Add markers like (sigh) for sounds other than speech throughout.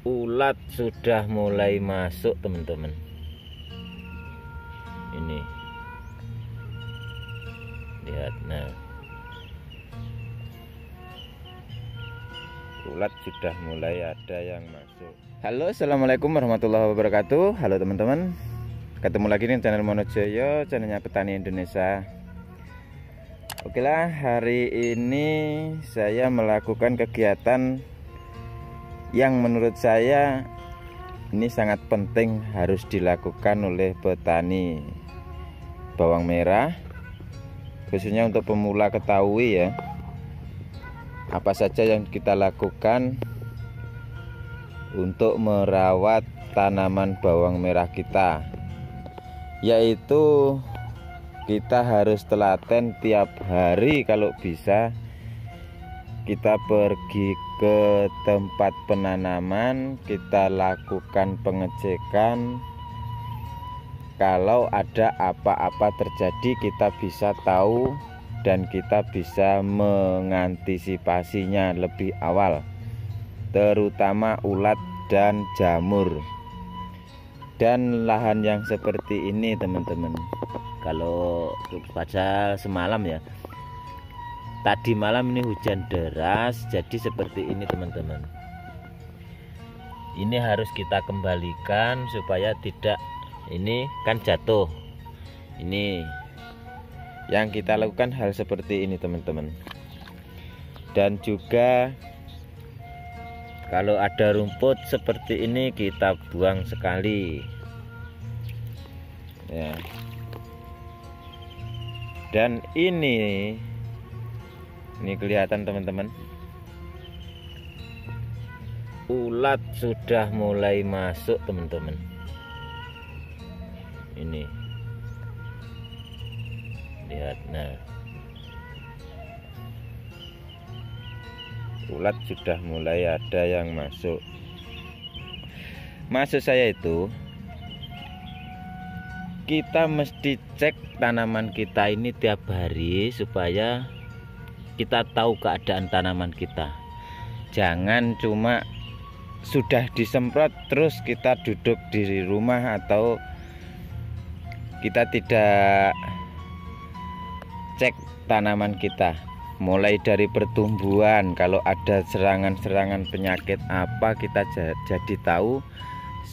ulat sudah mulai masuk teman-teman. Ini. Lihat nah. Ulat sudah mulai ada yang masuk. Halo assalamualaikum warahmatullahi wabarakatuh. Halo teman-teman. Ketemu lagi nih channel Monojoyo channelnya petani Indonesia. Oke lah hari ini saya melakukan kegiatan yang menurut saya ini sangat penting harus dilakukan oleh petani bawang merah khususnya untuk pemula ketahui ya apa saja yang kita lakukan untuk merawat tanaman bawang merah kita. Yaitu kita harus telaten tiap hari kalau bisa kita pergi ke tempat penanaman kita lakukan pengecekan. Kalau ada apa-apa terjadi kita bisa tahu dan kita bisa mengantisipasinya lebih awal terutama ulat dan jamur. Dan lahan yang seperti ini teman-teman. Kalau pada semalam ya tadi malam ini hujan deras jadi seperti ini teman-teman. Ini harus kita kembalikan supaya tidak ini kan jatuh. Ini yang kita lakukan hal seperti ini teman-teman. Dan juga kalau ada rumput seperti ini kita buang sekali. Ya. Dan ini ini kelihatan teman-teman. Ulat sudah mulai masuk teman-teman. Ini. Lihat nah. Ulat sudah mulai ada yang masuk. Maksud saya itu kita mesti cek tanaman kita ini tiap hari supaya kita tahu keadaan tanaman kita. Jangan cuma sudah disemprot terus kita duduk di rumah atau kita tidak cek tanaman kita. Mulai dari pertumbuhan kalau ada serangan-serangan penyakit apa kita jadi tahu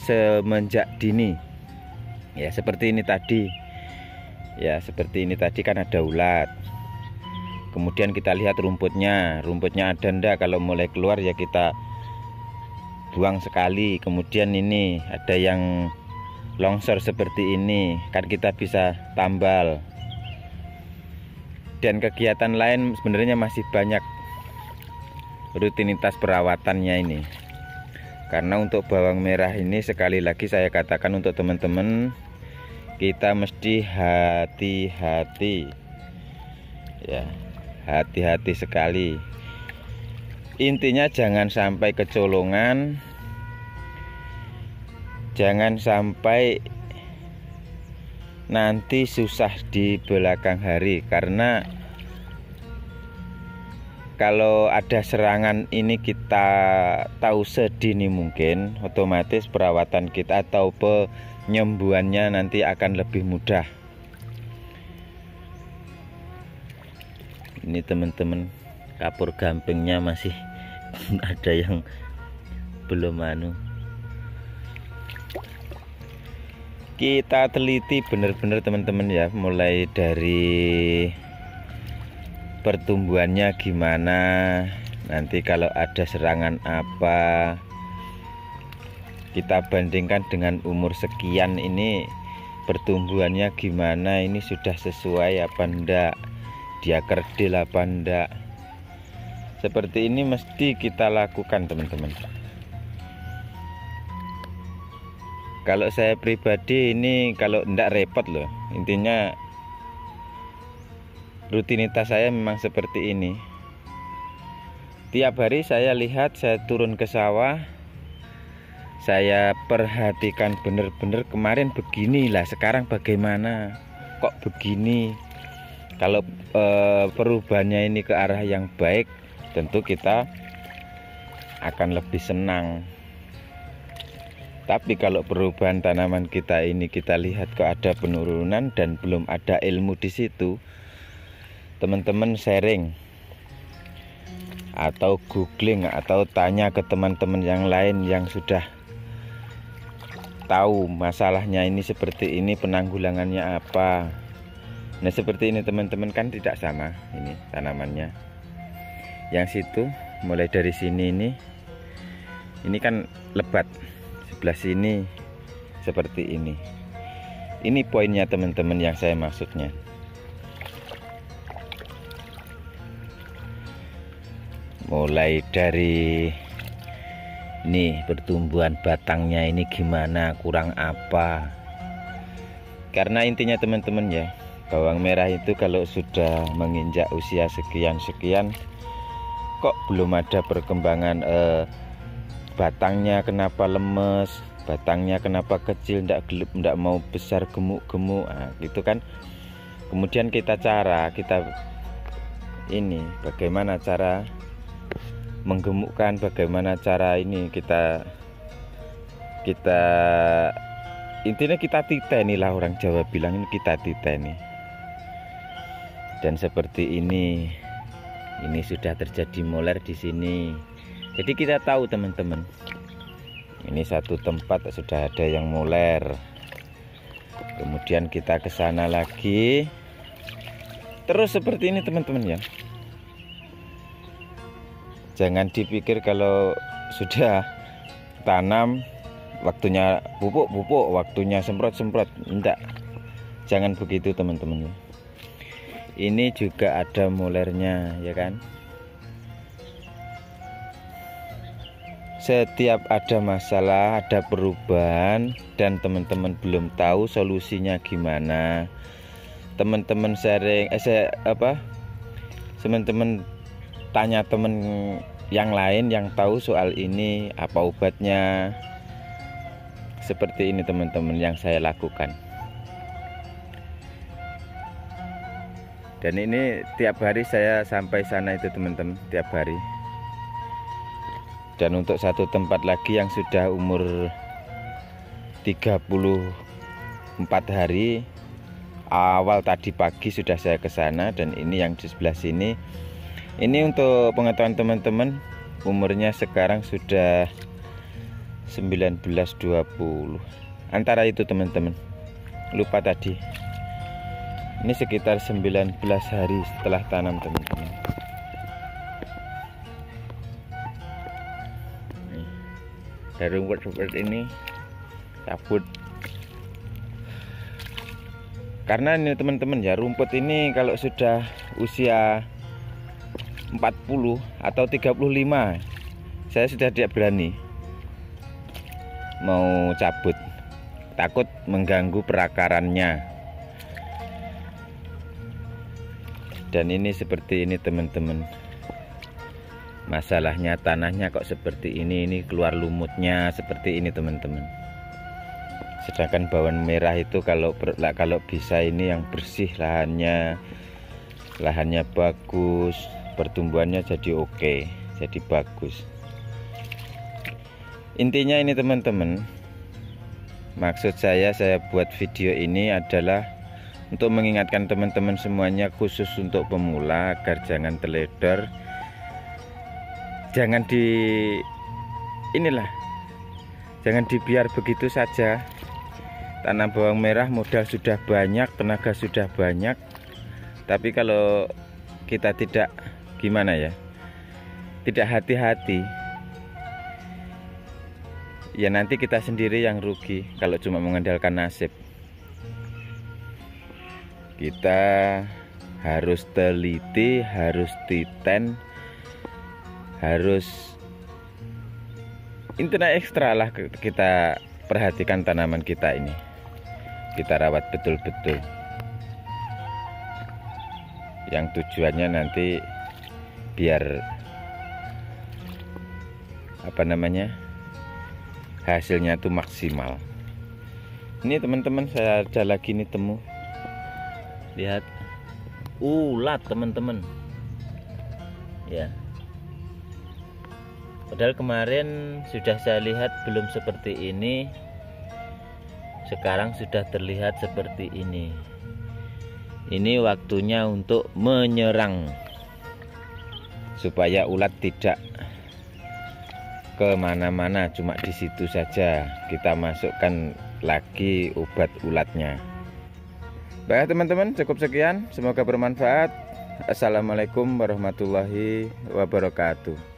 semenjak dini. Ya seperti ini tadi. Ya seperti ini tadi kan ada ulat kemudian kita lihat rumputnya. Rumputnya ada ndak? Kalau mulai keluar ya kita buang sekali. Kemudian ini ada yang longsor seperti ini. Kan kita bisa tambal. Dan kegiatan lain sebenarnya masih banyak rutinitas perawatannya ini. Karena untuk bawang merah ini sekali lagi saya katakan untuk teman-teman kita mesti hati-hati. Ya hati-hati sekali. Intinya jangan sampai kecolongan. Jangan sampai nanti susah di belakang hari karena kalau ada serangan ini kita tahu sedini mungkin otomatis perawatan kita atau penyembuhannya nanti akan lebih mudah ini teman-teman kapur gampingnya masih (laughs) ada yang belum anu. Kita teliti benar-benar teman-teman ya. Mulai dari pertumbuhannya gimana nanti kalau ada serangan apa. Kita bandingkan dengan umur sekian ini pertumbuhannya gimana ini sudah sesuai apa enggak dia kerdil apa enggak seperti ini mesti kita lakukan teman-teman. Kalau saya pribadi ini kalau enggak repot loh. Intinya rutinitas saya memang seperti ini. Tiap hari saya lihat saya turun ke sawah saya perhatikan benar-benar kemarin beginilah sekarang bagaimana? Kok begini kalau e, perubahannya ini ke arah yang baik tentu kita akan lebih senang. Tapi kalau perubahan tanaman kita ini kita lihat kok ada penurunan dan belum ada ilmu di situ teman-teman sharing atau googling atau tanya ke teman-teman yang lain yang sudah tahu masalahnya ini seperti ini penanggulangannya apa nah seperti ini teman-teman kan tidak sama ini tanamannya. Yang situ mulai dari sini ini ini kan lebat. Sebelah sini seperti ini. Ini poinnya teman-teman yang saya maksudnya. Mulai dari ini pertumbuhan batangnya ini gimana kurang apa. Karena intinya teman-teman ya bawang merah itu kalau sudah menginjak usia sekian-sekian kok belum ada perkembangan eh, batangnya kenapa lemes batangnya kenapa kecil ndak gelap ndak mau besar gemuk-gemuk nah, gitu kan. Kemudian kita cara kita ini bagaimana cara menggemukkan bagaimana cara ini kita kita intinya kita titeni lah orang Jawa bilang ini kita titeni dan seperti ini ini sudah terjadi moler di sini. Jadi kita tahu teman-teman ini satu tempat sudah ada yang moler. Kemudian kita ke sana lagi. Terus seperti ini teman-teman ya. Jangan dipikir kalau sudah tanam waktunya pupuk-pupuk waktunya semprot-semprot. Enggak. Jangan begitu teman-teman ini juga ada mulernya ya kan? Setiap ada masalah ada perubahan dan teman-teman belum tahu solusinya gimana. Teman-teman sharing eh saya, apa? Teman-teman tanya temen yang lain yang tahu soal ini apa obatnya? Seperti ini teman-teman yang saya lakukan dan ini tiap hari saya sampai sana itu teman-teman tiap hari. Dan untuk satu tempat lagi yang sudah umur 34 hari awal tadi pagi sudah saya ke sana. Dan ini yang di sebelah sini. Ini untuk pengetahuan teman-teman umurnya sekarang sudah 19-20 antara itu teman-teman lupa tadi ini sekitar 19 hari setelah tanam teman-teman. Dari rumput seperti ini cabut. Karena ini teman-teman ya rumput ini kalau sudah usia 40 atau 35 saya sudah tidak berani mau cabut. Takut mengganggu perakarannya dan ini seperti ini teman-teman. Masalahnya tanahnya kok seperti ini ini keluar lumutnya seperti ini teman-teman. Sedangkan bawang merah itu kalau kalau bisa ini yang bersih lahannya lahannya bagus pertumbuhannya jadi oke jadi bagus. Intinya ini teman-teman maksud saya saya buat video ini adalah untuk mengingatkan teman-teman semuanya khusus untuk pemula agar jangan teledor. Jangan di inilah. Jangan dibiar begitu saja. Tanam bawang merah modal sudah banyak tenaga sudah banyak. Tapi kalau kita tidak gimana ya? Tidak hati-hati. Ya nanti kita sendiri yang rugi kalau cuma mengandalkan nasib kita harus teliti harus titen harus internet ekstra lah kita perhatikan tanaman kita ini. Kita rawat betul-betul. Yang tujuannya nanti biar apa namanya hasilnya tuh maksimal. Ini teman-teman saya ada lagi nih temu lihat. Ulat teman-teman. Ya. Padahal kemarin sudah saya lihat belum seperti ini. Sekarang sudah terlihat seperti ini. Ini waktunya untuk menyerang. Supaya ulat tidak ke mana-mana cuma di situ saja. Kita masukkan lagi obat ulatnya baik teman-teman cukup sekian. Semoga bermanfaat. Assalamualaikum warahmatullahi wabarakatuh